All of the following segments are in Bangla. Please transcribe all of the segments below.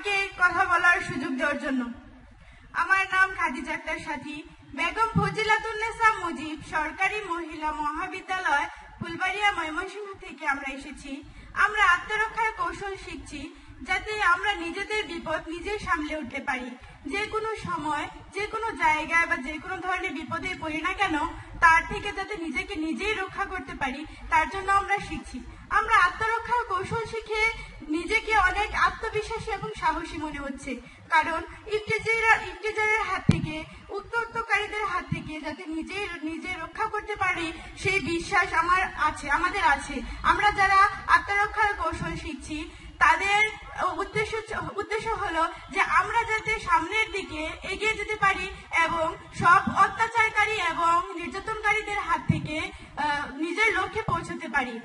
সুযোগ দেওয়ার জন্য। আমার নাম খাদিজা আক্তার সাথী। বেগম ফজিলাতুন্নেসা মুজিব সরকারি মহিলা মহাবিদ্যালয়, ফুলবাড়িয়া, ময়মনসিংহ থেকে আমরা এসেছি। আমরা আত্মরক্ষার কৌশল শিখছি যাতে আমরা নিজেদের বিপদ নিজে সামলে উঠতে পারি। যে কোনো সময়, যে কোনো জায়গায় বা যে কোনো ধরনের বিপদে পড়ি না কেন, তার থেকে যাতে নিজেকে নিজেই রক্ষা করতে পারি, তার জন্য আমরা শিখছি। আমরা আত্মরক্ষার কৌশল শিখে নিজেকে অনেক আত্মবিশ্বাসী এবং সাহসী মনে হচ্ছে। কারণ ইফতেজারা ইফতেজারের হাত থেকে উত্তক্তকারীদের হাত থেকে যাতে নিজে নিজে রক্ষা করতে পারি, সেই বিশ্বাস আমার আছে, আমাদের আছে। আমরা যারা আত্মরক্ষার কৌশল শিখছি, তাদের উদ্দেশ্য উদ্দেশ্য হলো যে আমরা যাতে সামনের দিকে এগিয়ে যেতে পারি এবং সব অত্যাচারকারী এবং নির্যাতনকারীদের হাত থেকে নিজের লক্ষ্যে পৌঁছতে পারি।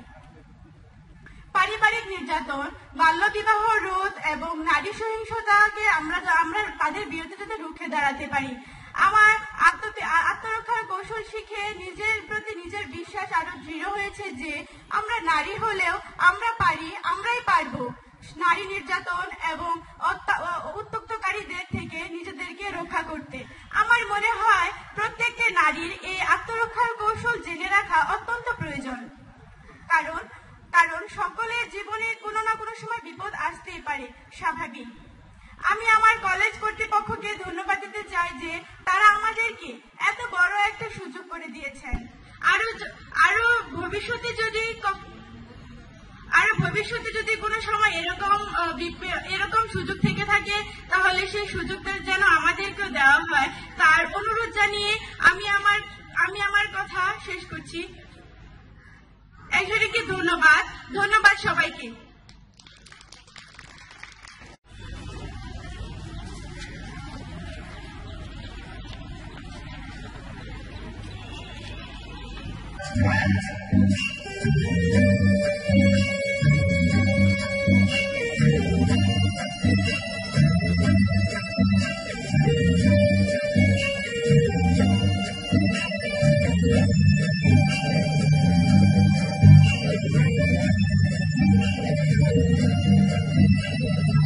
পারিবারিক নির্যাতন, বাল্যবিবাহ, রোধ এবং নারী সহিংসতাকে আমরা আমরা তাদের বিরুদ্ধে যাতে রুখে দাঁড়াতে পারি। আমার আত্ম- আত্মরক্ষার কৌশল শিখে নিজের প্রতি নিজের বিশ্বাস আরও দৃঢ় হয়েছে যে আমরা নারী হলেও আমরা পারি, আমরাই পারব। নারী নির্যাতন এবং উত্তক্তকারীদের থেকে নিজেদেরকে রক্ষা করতে। আমার মনে হয় প্রত্যেকটা নারীর এই আত্মরক্ষার কৌশল জেনে রাখা অত্যন্ত প্রয়োজন। কারণ কারণ সকলের জীবনে কোনো না কোনো সময় বিপদ আসতেই পারে, স্বাভাবিক। আমি আমার কলেজ কর্তৃপক্ষকে ধন্যবাদ দিতে চাই যে তারা আমাদেরকে এত বড় একটা সুযোগ করে দিয়েছেন। আরও আরও ভবিষ্যতে যদি আরও ভবিষ্যতে যদি কোনো সময় এরকম এরকম সুযোগ থেকে থাকে, তাহলে সেই সুযোগটা যেন আমাদেরকে দেওয়া হয়। তার অনুরোধ জানিয়ে আমি আমার আমি আমার কথা শেষ করছি। একজনকে ধন্যবাদ ধন্যবাদ সবাইকে Thank you. どうも。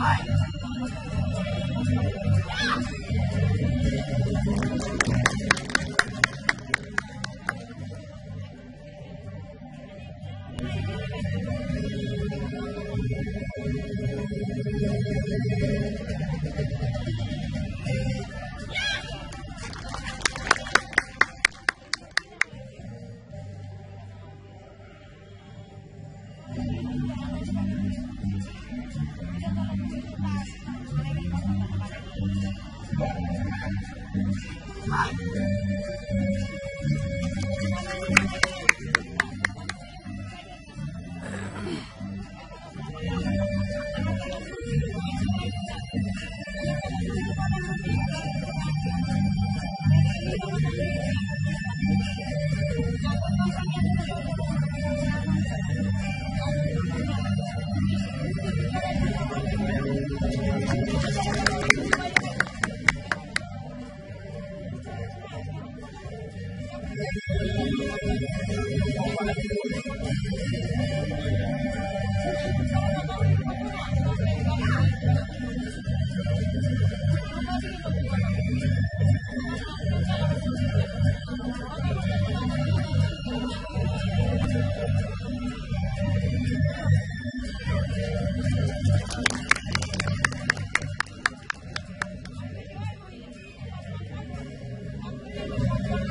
嗨。